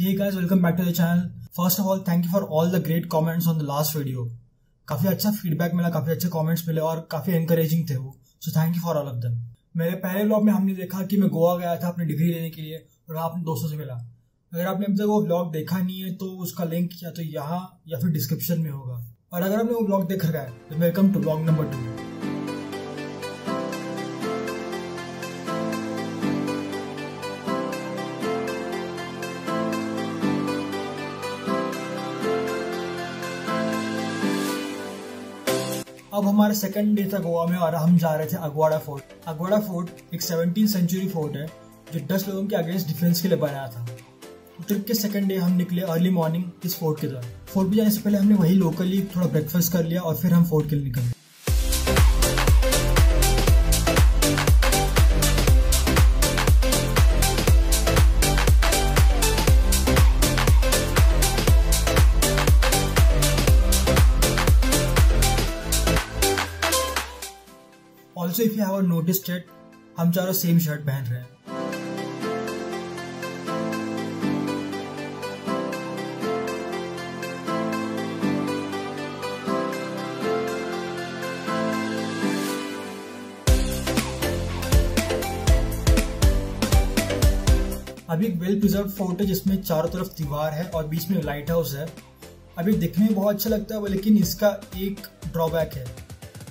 Hey guys, welcome back to the channel. First of all, thank you for all the great comments on the last video. काफ़ी अच्छा feedback मिला काफ़ी अच्छे comments मिले और काफ़ी एनकरेजिंग थे वो। So thank you for all of them मेरे पहले व्लॉग में हमने देखा कि मैं गोवा गया था अपनी डिग्री लेने के लिए और वहाँ अपने दोस्तों से मिला। अगर आपने अब तक वो ब्लॉग देखा नहीं है तो उसका लिंक या तो यहाँ या फिर डिस्क्रिप्शन में होगा। और अगर आपने वो ब्लॉग देख रखा है तो welcome to blog number two अब हमारा सेकंड डे था गोवा में और हम जा रहे थे अगवाड़ा फोर्ट अगवाड़ा फोर्ट एक सेवनटीन सेंचुरी फोर्ट है, जो दस लोगों के अगेंस्ट डिफेंस के लिए बनाया था। ट्रिप के सेकंड डे हम निकले अर्ली मॉर्निंग इस फोर्ट के तरफ़ फोर्ट पे जाने से पहले हमने वही लोकली थोड़ा ब्रेकफास्ट कर लिया और फिर हम फोर्ट के लिए निकले ऑल्सो इफ़ यू इट हम चारों सेम शर्ट पहन रहे हैं। अभी एक वेल प्रिजर्व फोर्ट है जिसमें चारों तरफ़ दीवार है और बीच में लाइट हाउस है। अभी दिखने में बहुत अच्छा लगता है, लेकिन इसका एक ड्रॉबैक है।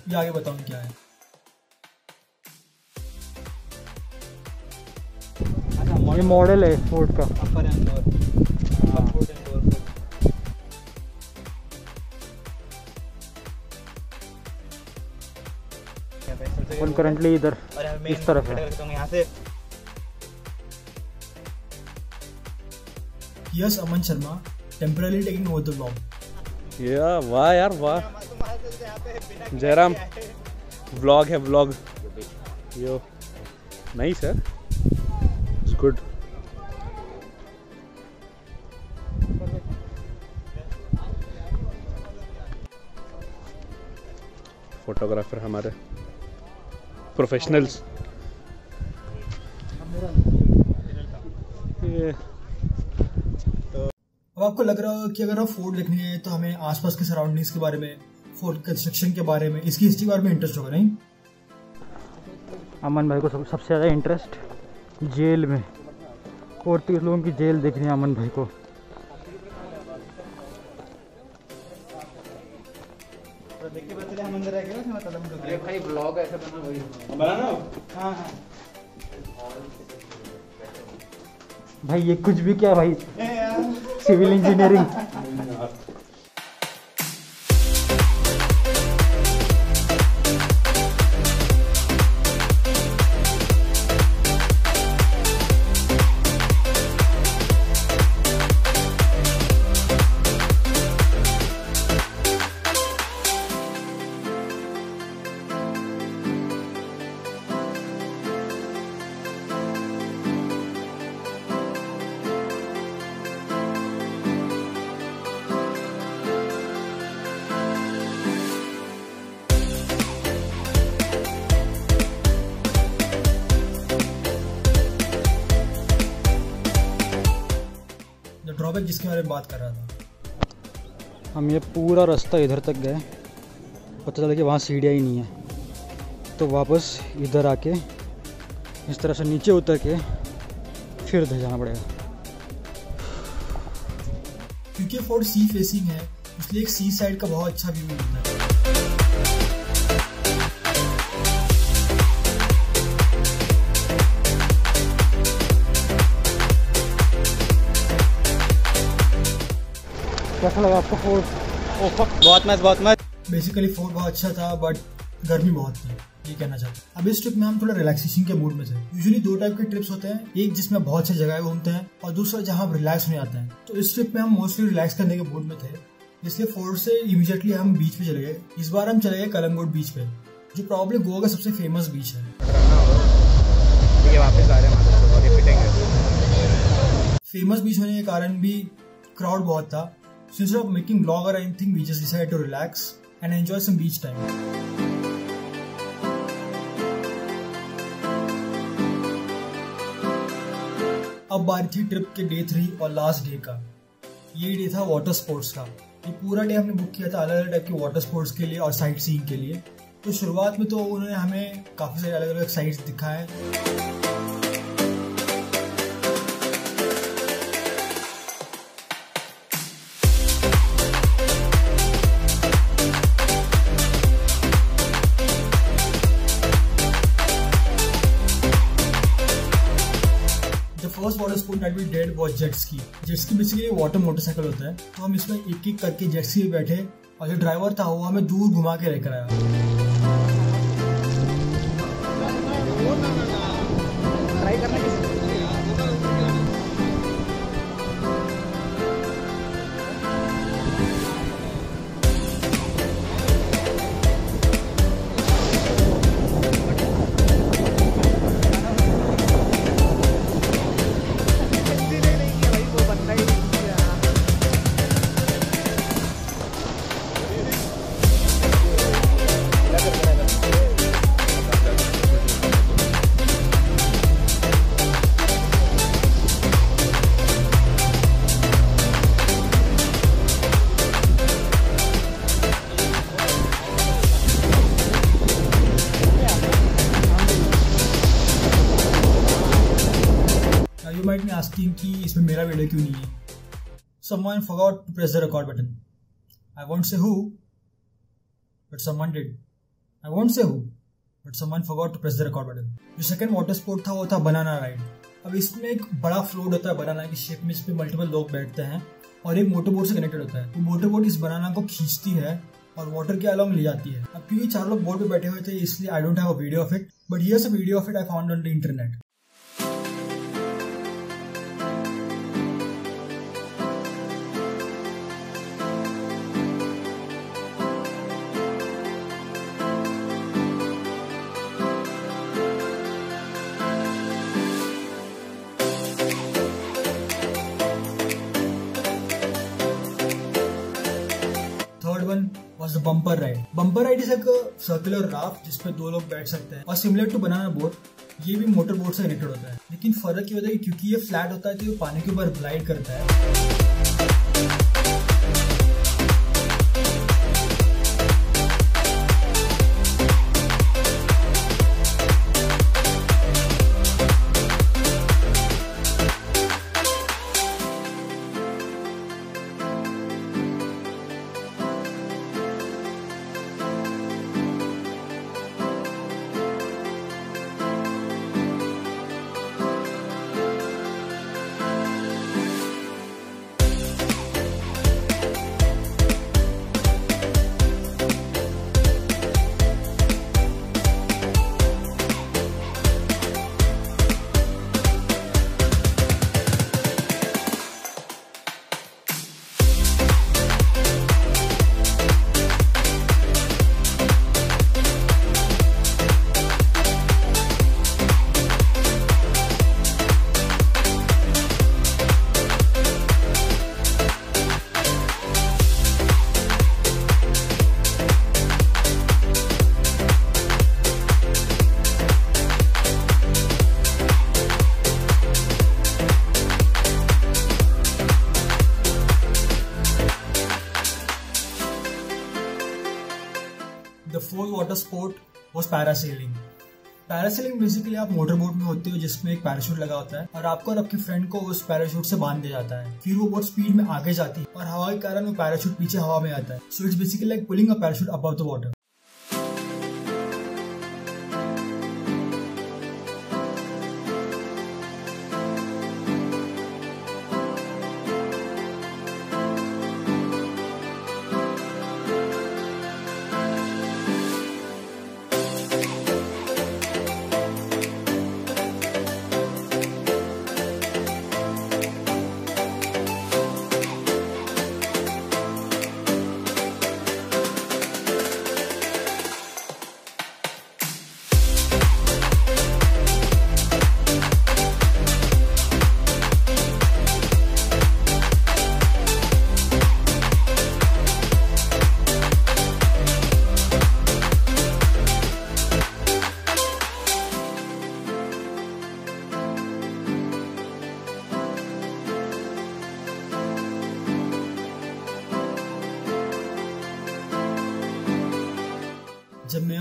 ये आगे बताऊँ क्या है। ये मॉडल है फोर्ट का। अपर एंड करंटली इधर इस तरफ़ है। यहाँ से। Yes Aman Sharma temporarily taking over the blog या वाह यार वाह। जयराम व्लॉग है। व्लॉग यो नहीं सर गुड फोटोग्राफर हमारे प्रोफेशनल्स अब आपको लग रहा होगा कि अगर हम फोर्ट देखने गए तो हमें आसपास के सराउंडिंग्स के बारे में फोर्ट कंस्ट्रक्शन के बारे में इसकी हिस्ट्री के बारे में इंटरेस्ट होगा नहीं? अमन भाई को सब सबसे ज़्यादा इंटरेस्ट जेल में और तीस लोगों की जेल देखनी है अमन भाई को। भाई ब्लॉग ऐसा बना वही भाई ये कुछ भी क्या भाई? सिविल इंजीनियरिंग ड्रॉबैक जिसके बारे में बात कर रहा था। हम ये पूरा रास्ता इधर तक गए। पता चला कि वहाँ सीढ़ियाँ ही नहीं है। तो वापस इधर आके इस तरह से नीचे उतर के फिर उधर जाना पड़ेगा। क्योंकि फोर्ट सी फेसिंग है इसलिए एक सी साइड का बहुत अच्छा व्यू मिलता है। कैसा लगा आपको ओ बहुत मस्त बहुत मस्त। बेसिकली फोर्ट बहुत अच्छा था बट गर्मी बहुत थी ये कहना चाहता हूँ। अब इस ट्रिप में हम थोड़ा रिलैक्सेशन के मूड में थे। यूजुअली दो टाइप के ट्रिप्स होते हैं एक जिसमें बहुत से जगह घूमते हैं और दूसरा जहाँ आप रिलैक्स होने आते हैं। तो इस ट्रिप में हम मोस्टली रिलैक्स करने के मूड में थे इसलिए फोर्ट से इमीडिएटली हम बीच पे चले गए। इस बार हम चले गए कलंगोट बीच पे जो प्रॉब्लम गोवा का सबसे फ़ेमस बीच है। फ़ेमस बीच होने के कारण भी क्राउड बहुत था। So instead of making vlog or anything, we just decided to relax and enjoy some beach time. अब बारी थी ट्रिप के डे थ्री और लास्ट डे का। ये डे था वाटर स्पोर्ट्स का। ये पूरा डे हमने बुक किया था अलग अलग टाइप के वाटर स्पोर्ट्स के लिए और साइट सीइंग के लिए। तो शुरुआत में तो उन्होंने हमें काफ़ी सारे अलग अलग साइट्स दिखाए। Sport that we did was jet ski jet ski basically water motorcycle होता है। तो हम इसमें एक एक करके जेट्स बैठे। और जो ड्राइवर था, वो हमें दूर घुमा के लेकर आया। Someone forgot to press the record button. I won't say who, but someone did. I won't say who, but someone forgot to press the record button. जो सेकंड वाटर स्पोर्ट था वो था बनाना राइड अब इसमें एक बड़ा float होता है बनाना की शेप में जिसपे मल्टीपल लोग बैठते हैं और एक मोटर बोट से कनेक्टेड होता है वो मोटर बोट इस बनाना को खींचती है और वाटर के अलॉन्ग ले जाती है अब क्योंकि चार लोग बोट पे बैठे हुए थे इसलिए I don't have a video of it but here's a video of it I found on the internet bumper ride bumper ride is एक सर्कुलर राफ जिसपे दो लोग बैठ सकते हैं। और सिमिलर टू बनाना बोट ये भी मोटर बोट से कनेक्टेड होता है। लेकिन फ़र्क ये होता है क्योंकि ये फ्लैट होता है तो ये पानी के ऊपर ग्लाइड करता है। Water sport was parasailing parasailing basically आप मोटर बोट में होते हो जिसमें एक पैराशूट लगा होता है और आपको और आपके फ्रेंड को उस पैराशूट से बाँध दिया जाता है। फिर वो बहुत स्पीड में आगे जाती है और हवा के कारण वो पैराशूट पीछे हवा में आता है। So it's basically like pulling a parachute above the water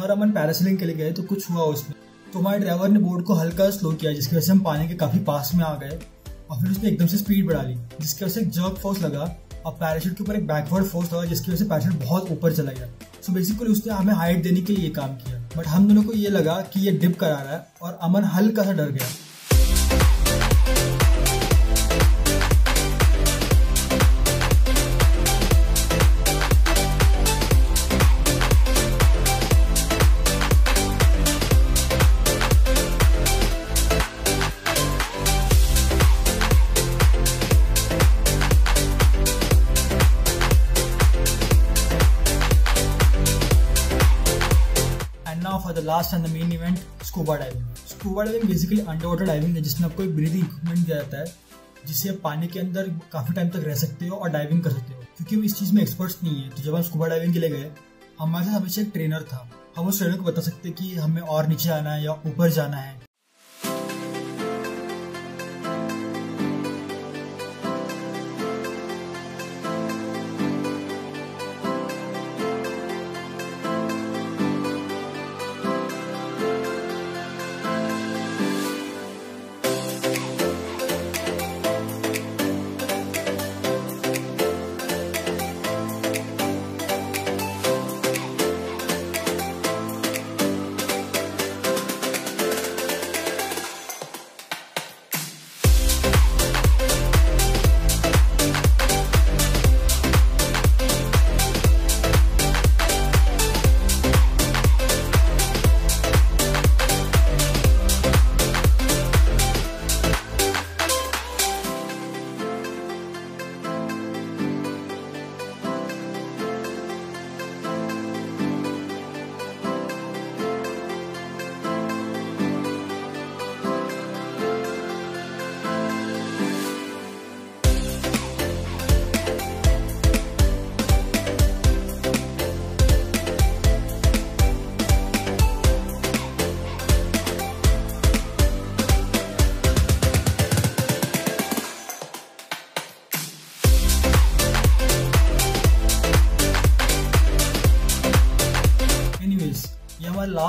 और अमन पैरासिलिंग के लिए गए तो कुछ हुआ उसमें। तो हमारे ड्राइवर ने बोर्ड को हल्का स्लो किया, जिसकी वजह से हम पानी के काफ़ी पास में आ गए, और फिर उसने एकदम से स्पीड बढ़ा ली, जिसकी वजह से एक जर्क फोर्स लगा, और पैराशूट के ऊपर एक बैकवर्ड फोर्स लगा जिसकी वजह से पैराशूट बहुत ऊपर चला गया। सो बेसिकली उसने हमें हाइट देने के लिए काम किया। बट हम दोनों को ये लगा कि ये डिप करा रहा है, और अमन हल्का सा डर गया। Last and the main event scuba diving scuba diving basically underwater diving है, जिसमें आपको एक ब्रीदिंग इक्विपमेंट दिया जाता है, जिससे आप पानी के अंदर काफ़ी टाइम तक रह सकते हो और डाइविंग कर सकते हो। क्योंकि हम इस चीज़ में एक्सपर्ट्स नहीं है तो जब हम स्कूबा डाइविंग के लिए गए, हमारे साथ हमेशा एक ट्रेनर था। हम उस ट्रेनर को बता सकते कि हमें और नीचे आना है या ऊपर जाना है।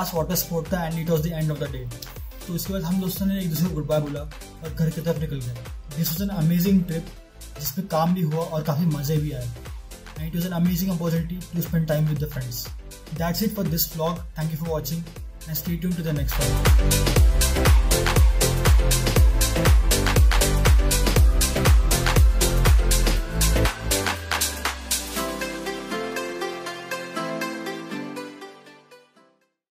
लास्ट वाटर स्पोर्ट था and it was the end of the day तो इसके बाद हम दोस्तों ने एक दूसरे को गुड बाय बोला और घर की तरफ़ निकल गए। This was an amazing trip जिसमें काम भी हुआ और काफ़ी मज़े भी आए। And it was an amazing opportunity to spend time with the friends that's it for this blog thank you for watching and stay tuned to the next one